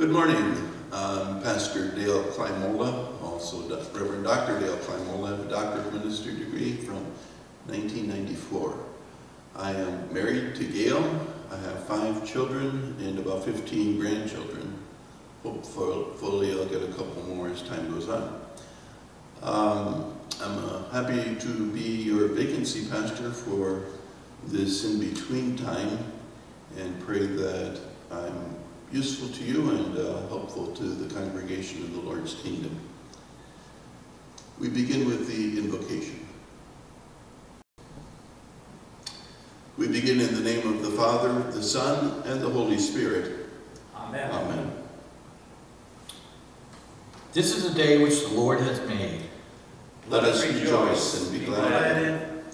Good morning. I'm Pastor Dale Klimola, also Reverend Dr. Dale have a Doctor of Ministry degree from 1994. I am married to Gail. I have five children and about 15 grandchildren. Hopefully I'll get a couple more as time goes on. Um, I'm uh, happy to be your vacancy pastor for this in-between time and pray that I'm useful to you and uh, helpful to the congregation of the Lord's kingdom. We begin with the invocation. We begin in the name of the Father, the Son, and the Holy Spirit. Amen. Amen. This is a day which the Lord has made. Let us rejoice and be glad in it.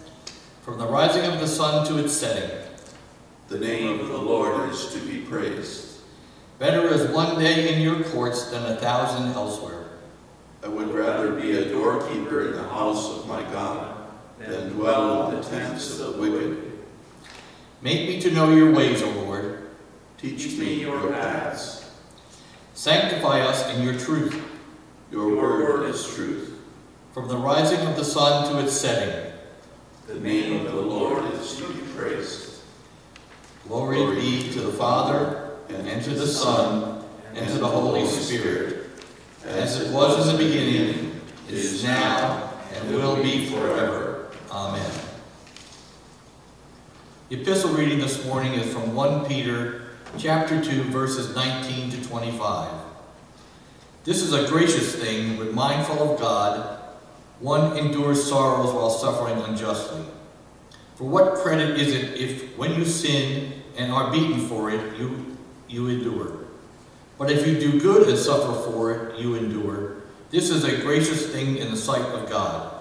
From the rising of the sun to its setting, The name of the Lord is to be praised. Better is one day in your courts than a thousand elsewhere. I would rather be a doorkeeper in the house of my God than dwell in the tents of the wicked. Make me to know your ways, O Lord. Teach me your paths. Sanctify us in your truth. Your word is truth. From the rising of the sun to its setting, The name of the Lord is to be praised. glory be to the Father, and to the Son, and to the Holy Spirit, as it was in the beginning, is now, and will be forever. Amen. The epistle reading this morning is from 1 Peter chapter 2, verses 19 to 25. This is a gracious thing, when mindful of God, one endures sorrows while suffering unjustly. For what credit is it if, when you sin and are beaten for it, you, you endure? But if you do good and suffer for it, you endure. This is a gracious thing in the sight of God.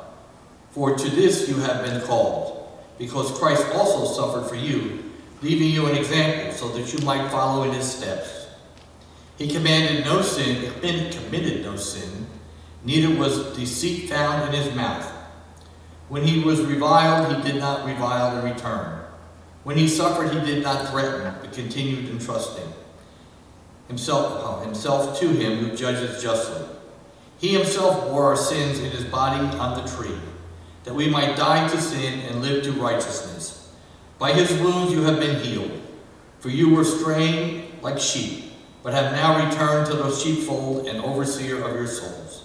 For to this you have been called, because Christ also suffered for you, leaving you an example so that you might follow in his steps. He commanded no sin, and committed no sin, neither was deceit found in his mouth. When he was reviled, he did not revile in return. When he suffered, he did not threaten, but continued entrusting himself, uh, himself to him who judges justly. He himself bore our sins in his body on the tree, that we might die to sin and live to righteousness. By his wounds you have been healed, for you were straying like sheep, but have now returned to the sheepfold and overseer of your souls.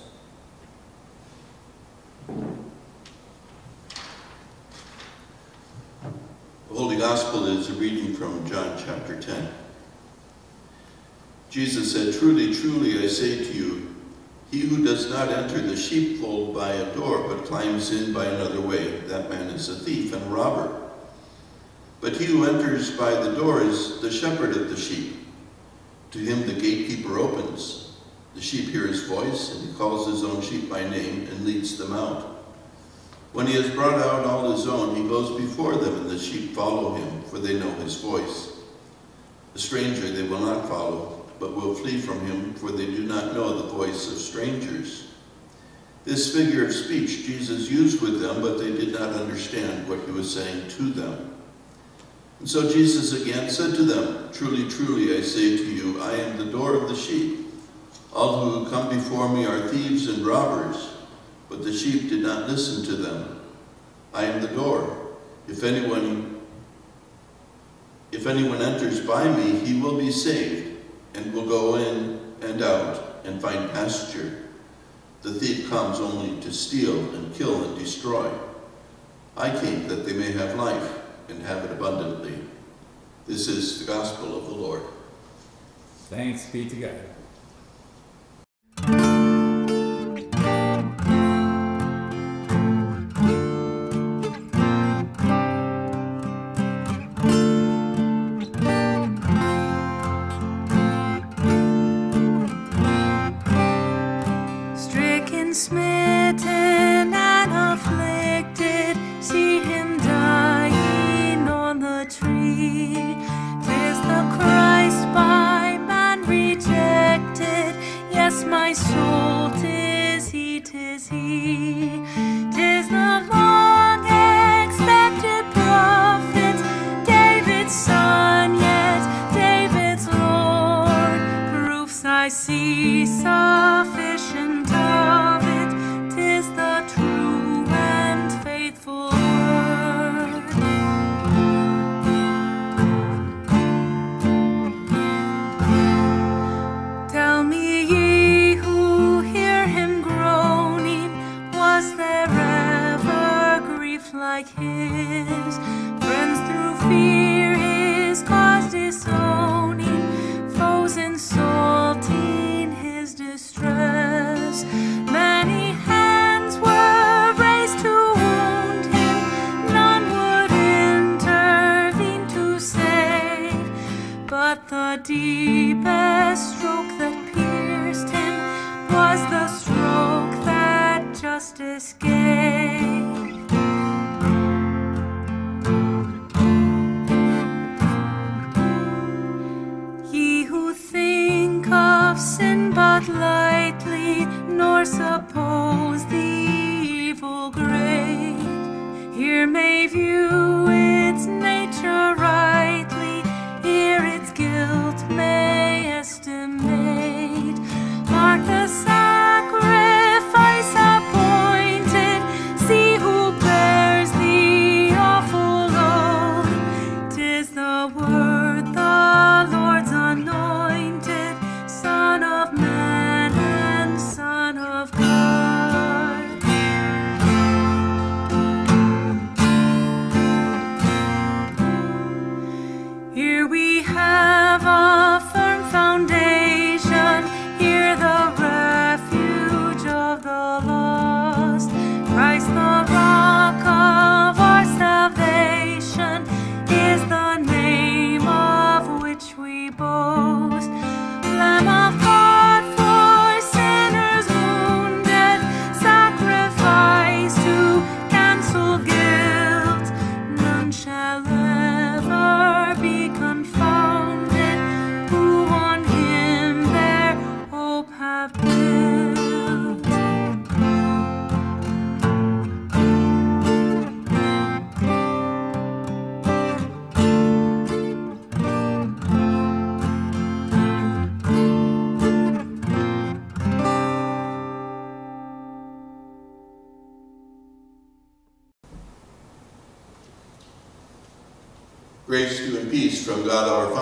The Holy Gospel is a reading from John chapter 10. Jesus said, Truly, truly, I say to you, he who does not enter the sheepfold by a door, but climbs in by another way, that man is a thief and a robber. But he who enters by the door is the shepherd of the sheep. To him the gatekeeper opens. The sheep hear his voice, and he calls his own sheep by name and leads them out. When he has brought out all his own, he goes before them, and the sheep follow him, for they know his voice. The stranger they will not follow, but will flee from him, for they do not know the voice of strangers. This figure of speech Jesus used with them, but they did not understand what he was saying to them. And so Jesus again said to them, Truly, truly, I say to you, I am the door of the sheep. All who come before me are thieves and robbers, but the sheep did not listen to them. I am the door. If anyone, if anyone enters by me, he will be saved, and will go in and out and find pasture. The thief comes only to steal and kill and destroy. I came that they may have life and have it abundantly. This is the gospel of the Lord. Thanks be to God. Here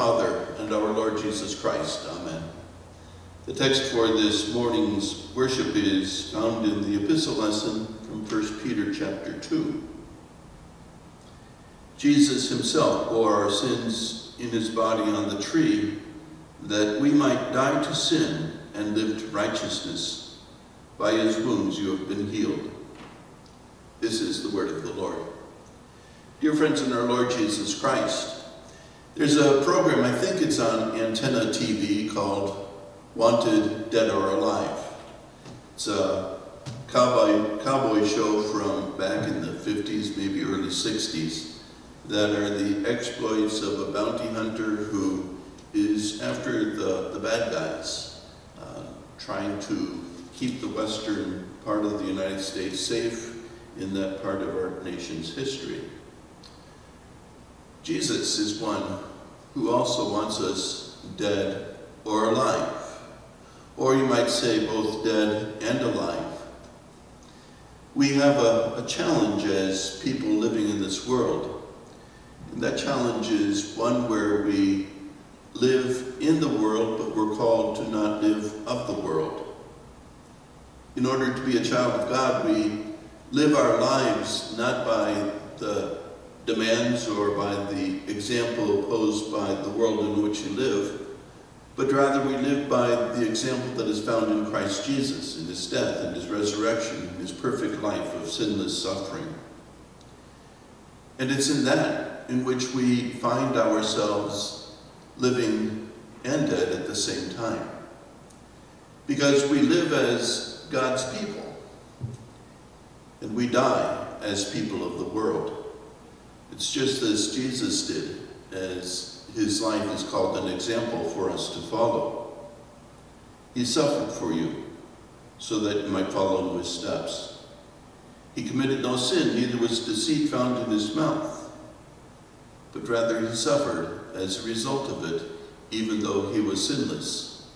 Father and our Lord Jesus Christ. Amen. The text for this morning's worship is found in the epistle lesson from 1 Peter chapter 2. Jesus himself bore our sins in his body on the tree that we might die to sin and live to righteousness. By his wounds you have been healed. This is the word of the Lord. Dear friends in our Lord Jesus Christ, there's a program, I think it's on Antenna TV, called Wanted, Dead or Alive. It's a cowboy, cowboy show from back in the 50s, maybe early 60s, that are the exploits of a bounty hunter who is after the, the bad guys, uh, trying to keep the western part of the United States safe in that part of our nation's history. Jesus is one who also wants us dead or alive. Or you might say both dead and alive. We have a, a challenge as people living in this world. And that challenge is one where we live in the world, but we're called to not live of the world. In order to be a child of God, we live our lives not by the demands or by the example posed by the world in which you live, but rather we live by the example that is found in Christ Jesus, in his death and his resurrection, his perfect life of sinless suffering. And it's in that in which we find ourselves living and dead at the same time. Because we live as God's people, and we die as people of the world. It's just as Jesus did, as his life is called an example for us to follow. He suffered for you so that you might follow in his steps. He committed no sin, neither was deceit found in his mouth, but rather he suffered as a result of it, even though he was sinless.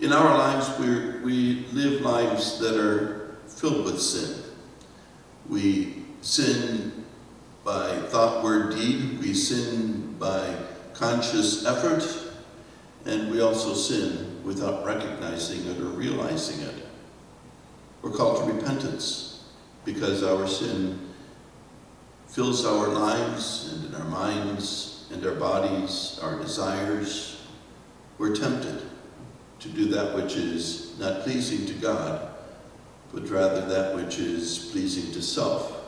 In our lives, we we live lives that are filled with sin. We sin by thought, word, deed. We sin by conscious effort. And we also sin without recognizing it or realizing it. We're called to repentance because our sin fills our lives and in our minds and our bodies, our desires. We're tempted to do that which is not pleasing to God, but rather that which is pleasing to self.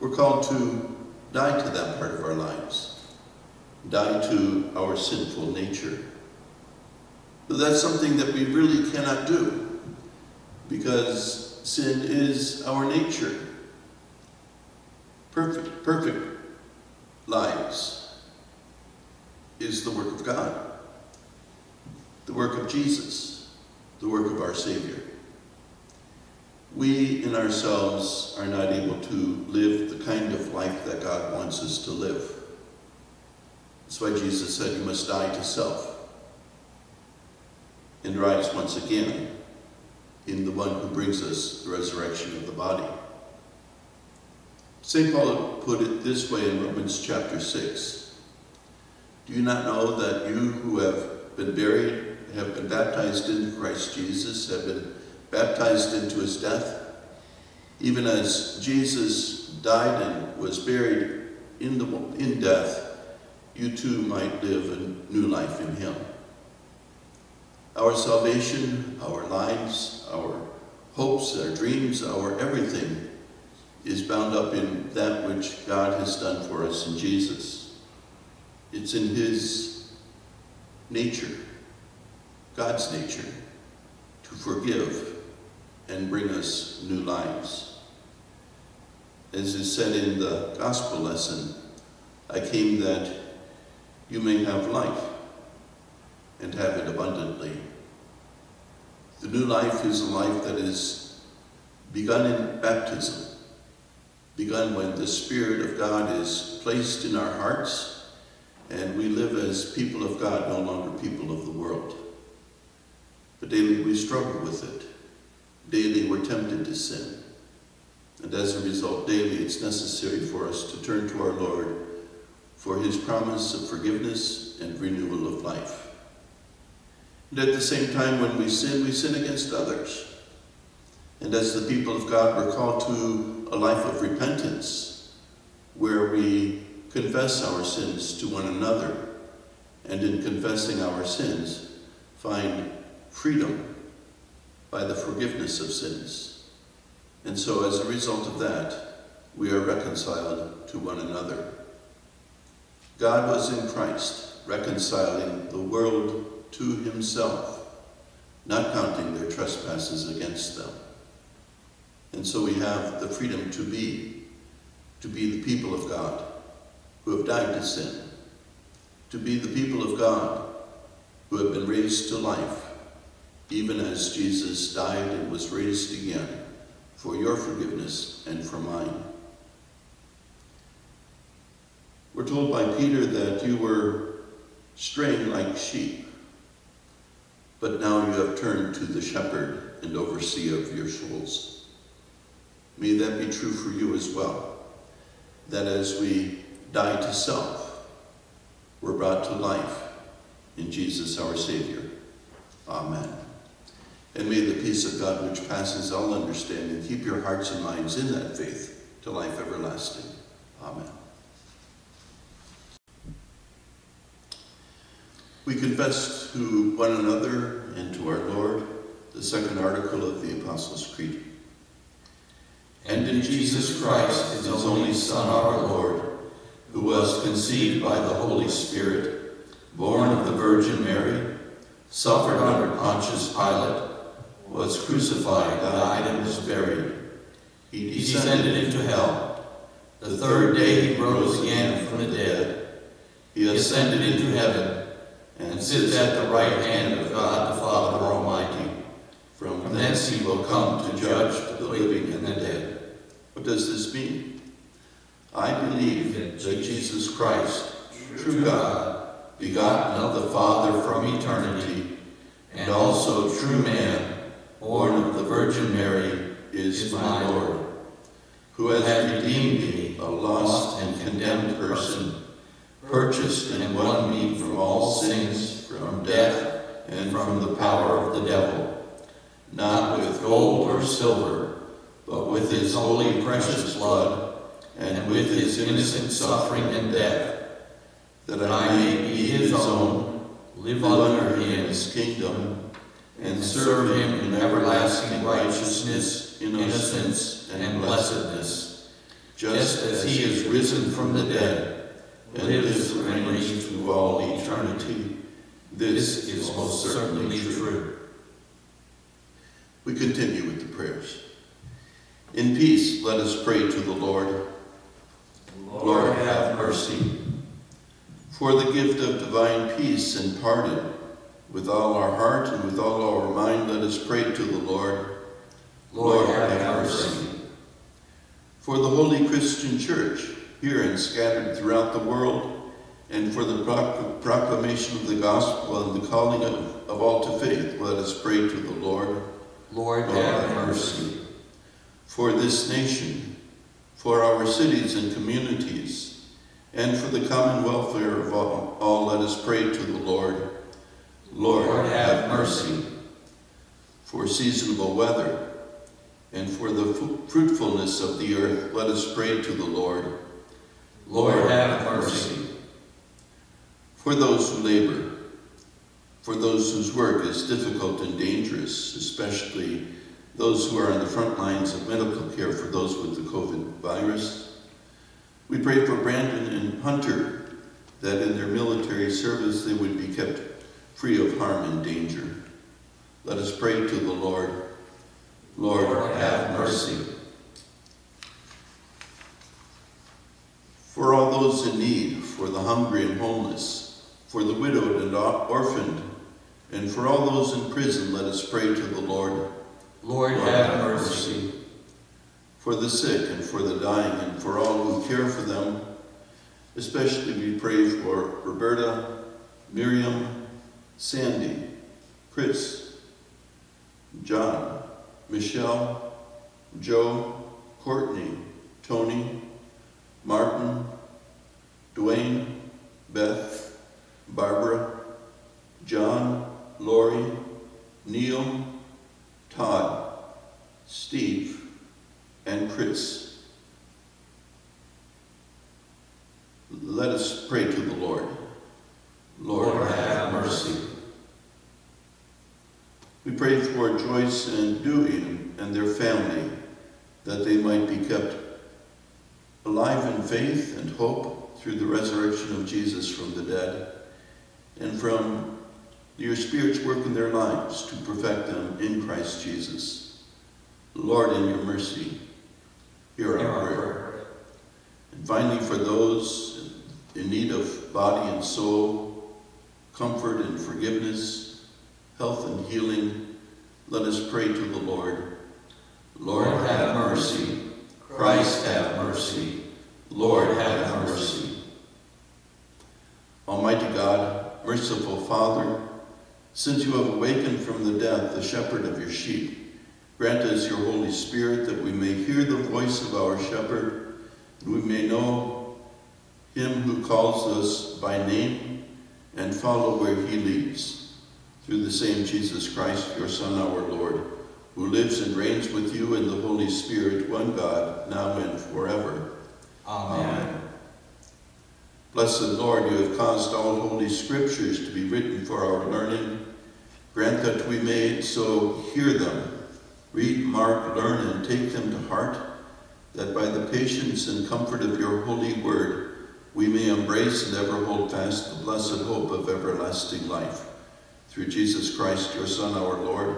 We're called to die to that part of our lives. die to our sinful nature. But that's something that we really cannot do because sin is our nature. Perfect, perfect lives is the work of God, the work of Jesus, the work of our Savior. We in ourselves are not able to live the kind of life that God wants us to live. That's why Jesus said you must die to self and rise once again in the one who brings us the resurrection of the body. St. Paul put it this way in Romans chapter 6. Do you not know that you who have been buried, have been baptized into Christ Jesus, have been baptized into his death? Even as Jesus died and was buried in, the, in death, you too might live a new life in him. Our salvation, our lives, our hopes, our dreams, our everything is bound up in that which God has done for us in Jesus. It's in his nature, God's nature, to forgive and bring us new lives. As is said in the gospel lesson, I came that you may have life and have it abundantly. The new life is a life that is begun in baptism, begun when the Spirit of God is placed in our hearts and we live as people of God, no longer people of the world. But daily we struggle with it. Daily we're tempted to sin. And as a result, daily it's necessary for us to turn to our Lord for his promise of forgiveness and renewal of life. And at the same time, when we sin, we sin against others. And as the people of God, we're called to a life of repentance, where we confess our sins to one another, and in confessing our sins, find freedom by the forgiveness of sins. And so as a result of that, we are reconciled to one another. God was in Christ, reconciling the world to himself, not counting their trespasses against them. And so we have the freedom to be, to be the people of God who have died to sin, to be the people of God who have been raised to life, even as Jesus died and was raised again for your forgiveness and for mine. We're told by Peter that you were straying like sheep, but now you have turned to the shepherd and overseer of your souls. May that be true for you as well, that as we die to self, we're brought to life in Jesus our Savior. Amen. And may the peace of God, which passes all understanding, keep your hearts and minds in that faith to life everlasting. Amen. We confess to one another and to our Lord the second article of the Apostles' Creed. And in Jesus Christ, his only Son, our Lord, who was conceived by the Holy Spirit, born of the Virgin Mary, suffered under Pontius Pilate, was crucified, died, and was buried. He descended into hell. The third day he rose again from the dead. He ascended into heaven and sits at the right hand of God the Father Almighty. From thence he will come to judge the living and the dead. What does this mean? I believe that Jesus Christ, true God, begotten of the Father from eternity, and also true man, born of the Virgin Mary, is my Lord, who has redeemed me, a lost and condemned person, purchased and won me from all sins, from death, and from the power of the devil, not with gold or silver, but with his holy precious blood, and with his innocent suffering and death, that I may be his own, live under his kingdom, and serve him in everlasting righteousness, in innocence, and blessedness, just as he is risen from the dead, and lives and reigns into all eternity. This is most certainly true. We continue with the prayers. In peace, let us pray to the Lord. Lord, have mercy. For the gift of divine peace and pardon, with all our heart and with all our mind, let us pray to the Lord. Lord, have mercy. For the Holy Christian Church, here and scattered throughout the world, and for the proclamation of the gospel and the calling of, of all to faith, let us pray to the Lord. Lord, Lord, have mercy. For this nation, for our cities and communities, and for the common welfare of all, all let us pray to the Lord. Lord, have mercy. For seasonable weather, and for the fruitfulness of the earth, let us pray to the Lord. Lord, have mercy. For those who labor, for those whose work is difficult and dangerous, especially those who are on the front lines of medical care for those with the COVID virus. We pray for Brandon and Hunter that in their military service they would be kept free of harm and danger. Let us pray to the Lord. Lord, Lord, have mercy. For all those in need, for the hungry and homeless, for the widowed and orphaned, and for all those in prison, let us pray to the Lord. Lord, Lord, have mercy. For the sick and for the dying, and for all who care for them, especially we pray for Roberta, Miriam, Sandy, Chris, John, Michelle, Joe, Courtney, Tony, Martin, Dwayne, Beth, Barbara, John, Lori, Neil, Todd, Steve, and Chris. Let us pray to the Lord. Lord, Lord, have have mercy. We pray for Joyce and Dewey and their family, that they might be kept alive in faith and hope through the resurrection of Jesus from the dead, and from your Spirit's work in their lives to perfect them in Christ Jesus. Lord, in your mercy, hear our prayer. And finally, for those in need of body and soul, comfort and forgiveness, health and healing, let us pray to the Lord. Lord, have mercy. Christ, have mercy. Lord, have mercy. Almighty God, merciful Father, since you have awakened from the dead the shepherd of your sheep, grant us your Holy Spirit that we may hear the voice of our shepherd, and we may know him who calls us by name and follow where he leads. Through the same Jesus Christ, your Son, our Lord, who lives and reigns with you in the Holy Spirit, one God, now and forever. Amen. Blessed Lord, you have caused all holy scriptures to be written for our learning. Grant that we may so hear them, read, mark, learn, and take them to heart, that by the patience and comfort of your holy word, we may embrace and ever hold fast the blessed hope of everlasting life. Through Jesus Christ, your Son, our Lord,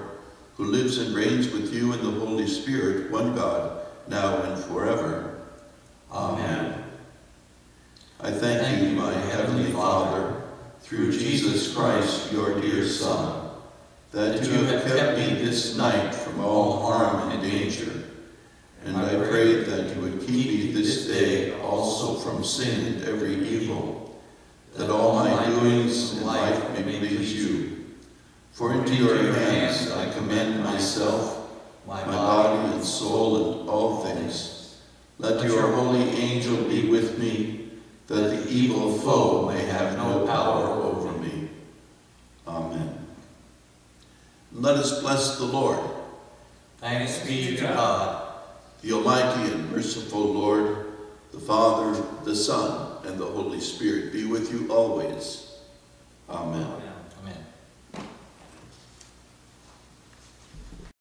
who lives and reigns with you in the Holy Spirit, one God, now and forever. Amen. I thank you, my heavenly Father, through Jesus Christ, your dear Son, that you have kept me this night from all harm and danger. And I pray that you would keep me this day also from sin and every evil, that all my doings in life may please you. For into your hands I commend myself, my body and soul and all things. Let your holy angel be with me, that the evil foe may have no power over me. Amen. Let us bless the Lord, Thanks be to God. the Almighty and merciful Lord, the Father, the Son, and the Holy Spirit be with you always. Amen.